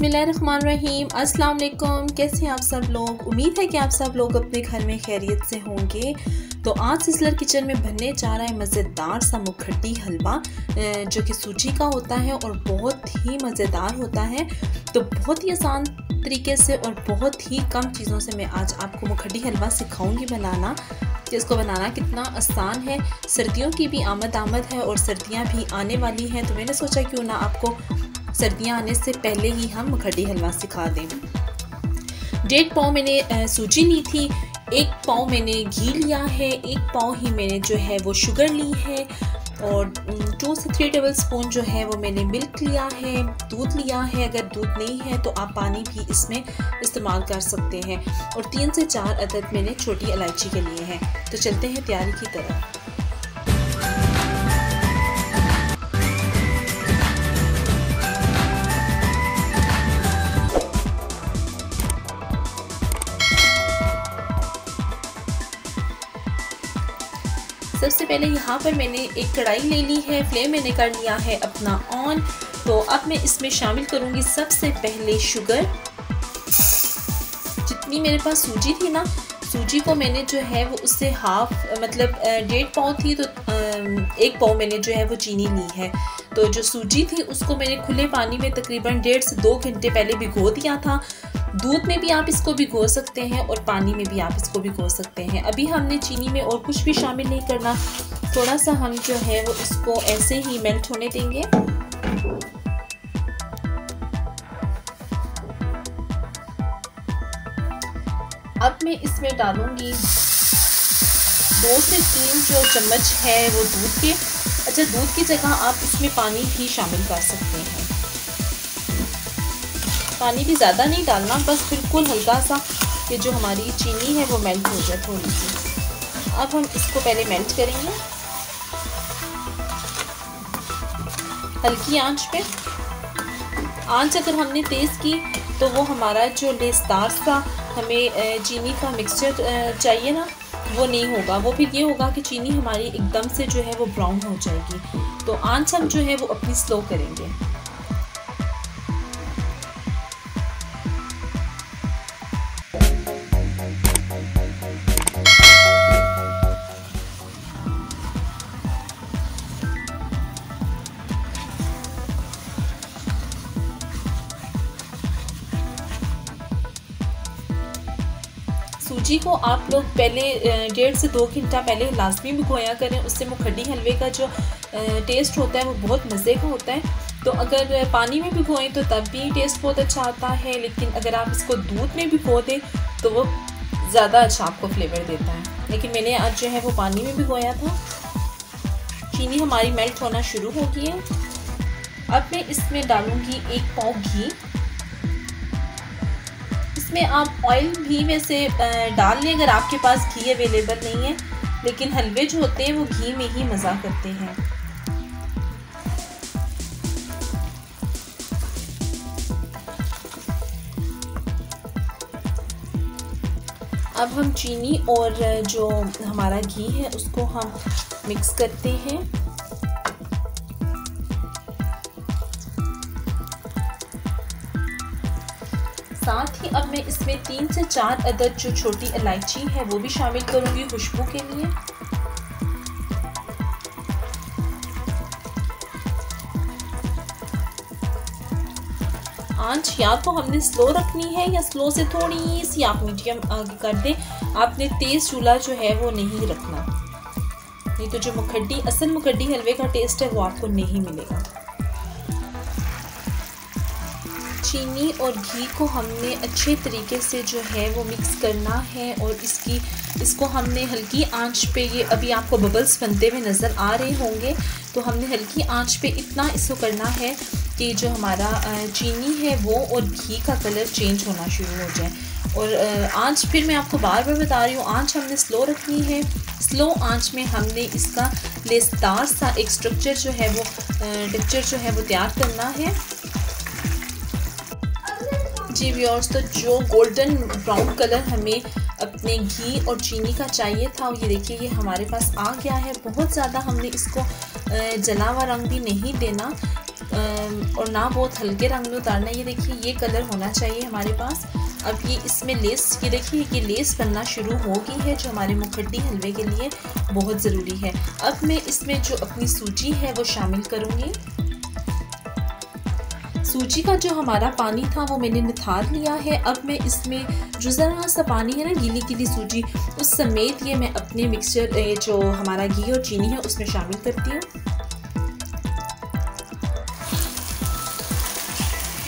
बिस्मिल्लाहिर्रहमानिर्रहीम। अस्सलाम वालेकुम कैसे हैं आप सब लोग? उम्मीद है कि आप सब लोग अपने घर में खैरियत से होंगे। तो आज सिजलर किचन में बनने जा रहा है मज़ेदार सा मुखट्टी हलवा जो कि सूजी का होता है और बहुत ही मज़ेदार होता है। तो बहुत ही आसान तरीके से और बहुत ही कम चीज़ों से मैं आज आपको मुखट्टी हलवा सिखाऊँगी बनाना, कि इसको बनाना कितना आसान है। सर्दियों की भी आमद आमद है और सर्दियाँ भी आने वाली हैं तो मैंने सोचा क्यों ना आपको सर्दियाँ आने से पहले ही हम मुखड़ी हलवा सिखा दें। डेढ़ पाव मैंने सूजी ली थी, एक पाव मैंने घी लिया है, एक पाव ही मैंने जो है वो शुगर ली है, और टू से थ्री टेबल स्पून जो है वो मैंने मिल्क लिया है, दूध लिया है, अगर दूध नहीं है तो आप पानी भी इसमें इस्तेमाल कर सकते हैं, और तीन से चार अदद मैंने छोटी इलायची के लिए हैं। तो चलते हैं तैयारी की तरफ़। पहले यहाँ पर मैंने एक कढ़ाई ले ली है फ्लेम मैंने कर लिया है अपना ऑन तो अब मैं इसमें शामिल करूँगी सबसे पहले शुगर जितनी मेरे पास सूजी थी ना, सूजी को मैंने जो है वो उससे हाफ़ मतलब डेढ़ पाव थी तो एक पाव मैंने जो है वो चीनी ली है। तो जो सूजी थी उसको मैंने खुले पानी में तकरीबन डेढ़ से दो घंटे पहले भिगो दिया था। दूध में भी आप इसको भिगो सकते हैं और पानी में भी आप इसको भिगो सकते हैं। अभी हमने चीनी में और कुछ भी शामिल नहीं करना। थोड़ा सा हम जो है वो इसको ऐसे ही मेल्ट होने देंगे। अब मैं इसमें डालूँगी दो से तीन जो चम्मच है वो दूध के। अच्छा दूध की जगह आप इसमें पानी भी शामिल कर सकते हैं। पानी भी ज़्यादा नहीं डालना, बस बिल्कुल हल्का सा ये जो हमारी चीनी है वो मेल्ट हो जाए थोड़ी सी। अब हम इसको पहले मेल्ट करेंगे। हल्की आँच पे। आँच अगर हमने तेज़ की तो वो हमारा जो लेसदार सा हमें चीनी का मिक्सचर चाहिए ना, वो नहीं होगा। वो फिर ये होगा कि चीनी हमारी एकदम से जो है वो ब्राउन हो जाएगी। तो आँच हम जो है वो अपनी स्लो करेंगे। सूजी को आप लोग पहले डेढ़ से दो घंटा पहले लाजमी भिगोया करें। उससे मुखड्डी हलवे का जो टेस्ट होता है वो बहुत मज़े का होता है। तो अगर पानी में भिगोएँ तो तब भी टेस्ट बहुत अच्छा आता है, लेकिन अगर आप इसको दूध में भिगो दें तो वो ज़्यादा अच्छा आपको फ्लेवर देता है। लेकिन मैंने आज जो है वो पानी में भिगोया था। चीनी हमारी मेल्ट होना शुरू हो गई है। अब मैं इसमें डालूँगी एक पाव घी। इसमें आप ऑयल भी में से डाल लें अगर आपके पास घी अवेलेबल नहीं है। लेकिन हलवे जो होते हैं, वो घी में ही मज़ा करते हैं। अब हम चीनी और जो हमारा घी है, उसको हम मिक्स करते हैं। अब मैं इसमें तीन से चार अदद जो छोटी इलायची है, वो भी शामिल करूँगी खुशबू के लिए। आँच या तो हमने स्लो रखनी है या स्लो से थोड़ी सी आप मीडियम कर दें। आपने तेज़ चूल्हा जो है, वो नहीं रखना। नहीं तो जो मुखड्डी, असल मुखड्डी हलवे का टेस्ट है, वो आपको नहीं मिलेगा। चीनी और घी को हमने अच्छे तरीके से जो है वो मिक्स करना है और इसकी, इसको हमने हल्की आँच पे, ये अभी आपको बबल्स बनते हुए नज़र आ रहे होंगे तो हमने हल्की आँच पे इतना इसको करना है कि जो हमारा चीनी है वो और घी का कलर चेंज होना शुरू हो जाए। और आँच फिर मैं आपको बार बार बता रही हूँ, आँच हमने स्लो रखनी है। स्लो आँच में हमने इसका लेसदार सा एक स्ट्रक्चर जो है वो टेक्चर जो है वो तैयार करना है। जी व्यूअर्स तो जो गोल्डन ब्राउन कलर हमें अपने घी और चीनी का चाहिए था, ये देखिए, ये हमारे पास आ गया है। बहुत ज़्यादा हमने इसको जला हुआ रंग भी नहीं देना। और ना बहुत हल्के रंग में उतारना। ये देखिए, ये कलर होना चाहिए हमारे पास। अब ये इसमें लेस ये देखिए, ये लेस बनना शुरू हो गई है, जो हमारे मुखड्डी हलवे के लिए बहुत ज़रूरी है। अब मैं इसमें जो अपनी सूजी है, वो शामिल करूँगी। सूजी का जो हमारा पानी था वो मैंने निथार लिया है। अब मैं इसमें जो ज़रा सा पानी है ना, गीली गीली सूजी, उस समेत ये मैं अपने मिक्सचर जो हमारा घी और चीनी है, उसमें शामिल करती हूँ।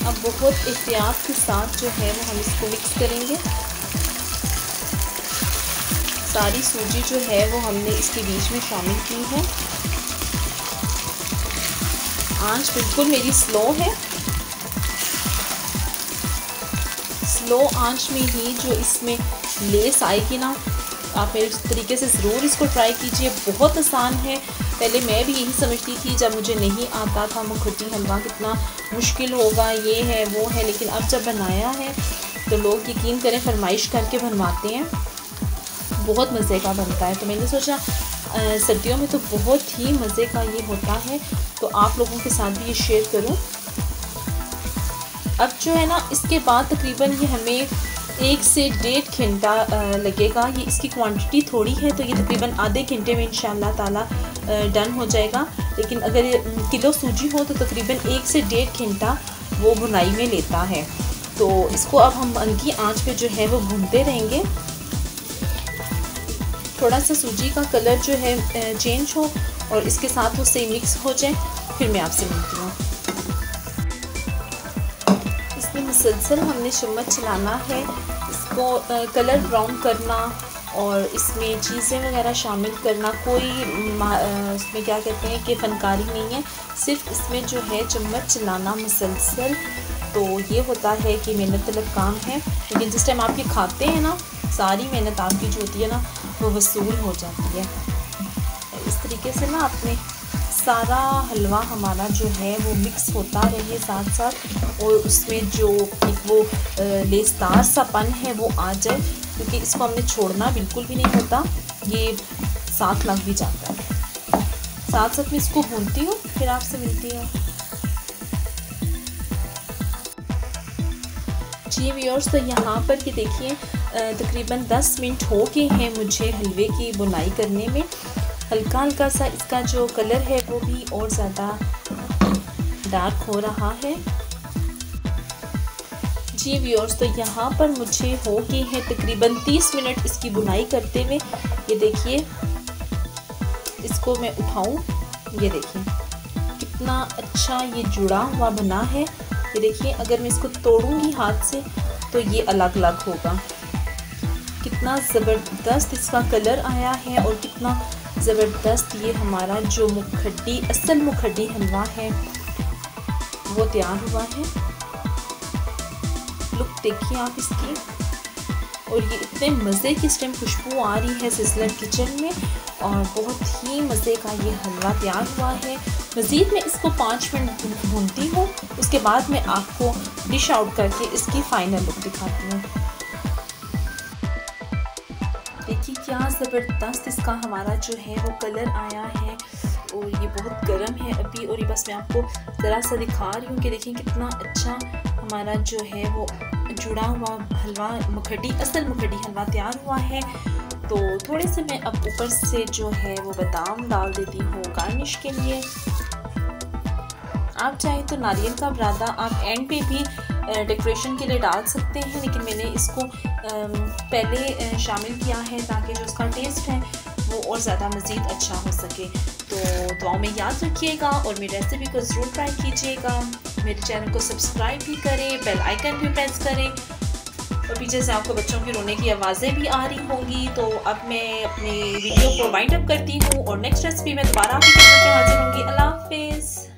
अब बहुत एहतियात के साथ जो है वो हम इसको मिक्स करेंगे। सारी सूजी जो है वो हमने इसके बीच में शामिल की है। आँच बिल्कुल मेरी स्लो है। स्लो आँच में ही जो इसमें लेस आएगी ना, आप मेरे तरीके से ज़रूर इसको ट्राई कीजिए, बहुत आसान है। पहले मैं भी यही समझती थी, जब मुझे नहीं आता था मुखटी हलवा कितना मुश्किल होगा, ये है, वो है, लेकिन अब जब बनाया है तो लोग यकीन करें, फरमाइश करके बनवाते हैं। बहुत मज़े का बनता है। तो मैंने सोचा सर्दियों में तो बहुत ही मज़े का ये होता है तो आप लोगों के साथ भी ये शेयर करूँ। अब जो है ना, इसके बाद तकरीबन ये हमें एक से डेढ़ घंटा लगेगा। ये इसकी क्वांटिटी थोड़ी है तो ये तकरीबन आधे घंटे में इन ताला डन हो जाएगा। लेकिन अगर किलो सूजी हो तो तकरीबन एक से डेढ़ घंटा वो बुनाई में लेता है। तो इसको अब हम हल्की आँच पे जो है वो भूनते रहेंगे। थोड़ा सा सूजी का कलर जो है चेंज हो और इसके साथ सही मिक्स हो जाए। फिर मैं आपसे मिलती हूँ। मुसलसल हमने चम्मच चलाना है। इसको कलर ब्राउन करना और इसमें चीज़ें वगैरह शामिल करना। कोई इसमें क्या कहते हैं कि फनकारी नहीं है। सिर्फ़ इसमें जो है चम्मच चलाना मुसलसल। तो ये होता है कि मेहनत तलब काम है। लेकिन जिस टाइम आप ये खाते हैं ना, सारी मेहनत आपकी जो होती है ना, वो वसूल हो जाती है। इस तरीके से ना आपने सारा हलवा हमारा जो है वो मिक्स होता रहे साथ साथ और उसमें जो एक वो लेसदार पन है वो आ जाए, क्योंकि इसको हमने छोड़ना बिल्कुल भी नहीं होता, ये साथ लग भी जाता है। साथ साथ मैं इसको भूनती हूँ, फिर आपसे मिलती हूँ। जी व्यूअर्स तो यहाँ पर ये देखिए तकरीबन 10 मिनट हो गए हैं मुझे हलवे की बुनाई करने में। हल्का हल्का सा इसका जो कलर है वो भी और ज़्यादा डार्क हो रहा है। जी व्यूअर्स तो यहाँ पर मुझे हो गए हैं तकरीबन 30 मिनट इसकी बुनाई करते हुए। ये देखिए, इसको मैं उठाऊं। ये देखिए, कितना अच्छा ये जुड़ा हुआ बना है। ये देखिए, अगर मैं इसको तोड़ूँगी हाथ से तो ये अलग अलग होगा। कितना ज़बरदस्त इसका कलर आया है और कितना ज़बरदस्त ये हमारा जो मुखड्डी, असल मुखड्डी हलवा है, वो तैयार हुआ है। लुक देखिए आप इसकी। और ये इतने मज़े की इस टाइम खुशबू आ रही है सिजलर किचन में और बहुत ही मज़े का ये हलवा तैयार हुआ है। मज़ीद मैं इसको पाँच मिनट भूनती हूँ। उसके बाद मैं आपको डिश आउट करके इसकी फ़ाइनल लुक दिखाती हूँ। देखिए क्या ज़बरदस्त इसका हमारा जो है वो कलर आया है। और ये बहुत गर्म है अभी और ये बस मैं आपको ज़रा सा दिखा रही हूँ कि देखिए कितना अच्छा हमारा जो है वो जुड़ा हुआ हलवा मुखड्डी असल मुखड्डी हलवा तैयार हुआ है। तो थोड़े से मैं अब ऊपर से जो है वो बादाम डाल देती हूँ गार्निश के लिए। आप चाहें तो नारियल का बरादा, आप एंड पे भी डेकोरेशन के लिए डाल सकते हैं, लेकिन मैंने इसको पहले शामिल किया है ताकि जो उसका टेस्ट है, वो और ज़्यादा मज़ीद अच्छा हो सके। तो दुआ में याद रखिएगा और मेरी रेसिपी को ज़रूर ट्राई कीजिएगा। मेरे चैनल को सब्सक्राइब भी करें बेल आइकन भी प्रेस करें। और पीछे से आपको बच्चों की रोने की आवाज़ें भी आ रही होंगी। तो अब मैं अपने वीडियो को वाइंड अप करती हूँ और नेक्स्ट रेसिपी में दोबारा आपकी हाजिर होंगी। अल्लाह हाफिज़।